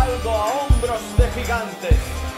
Algo a hombros de gigantes.